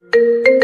you.